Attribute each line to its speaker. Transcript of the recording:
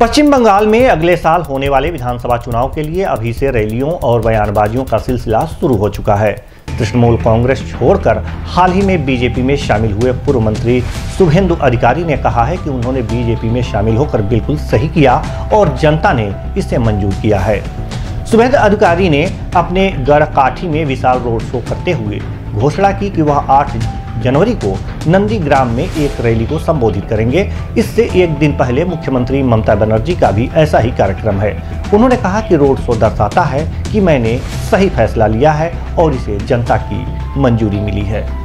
Speaker 1: पश्चिम बंगाल में अगले साल होने वाले विधानसभा चुनाव के लिए अभी से रैलियों और बयानबाजियों का सिलसिला शुरू हो चुका है। तृणमूल कांग्रेस छोड़कर हाल ही में बीजेपी में शामिल हुए पूर्व मंत्री शुभेंदु अधिकारी ने कहा है कि उन्होंने बीजेपी में शामिल होकर बिल्कुल सही किया और जनता ने इसे मंजूर किया है। शुभेंदु अधिकारी ने अपने गढ़काठी में विशाल रोड शो करते हुए घोषणा की कि वह 8 जनवरी को नंदीग्राम में एक रैली को संबोधित करेंगे। इससे एक दिन पहले मुख्यमंत्री ममता बनर्जी का भी ऐसा ही कार्यक्रम है। उन्होंने कहा कि रोड शो दर्शाता है कि मैंने सही फैसला लिया है और इसे जनता की मंजूरी मिली है।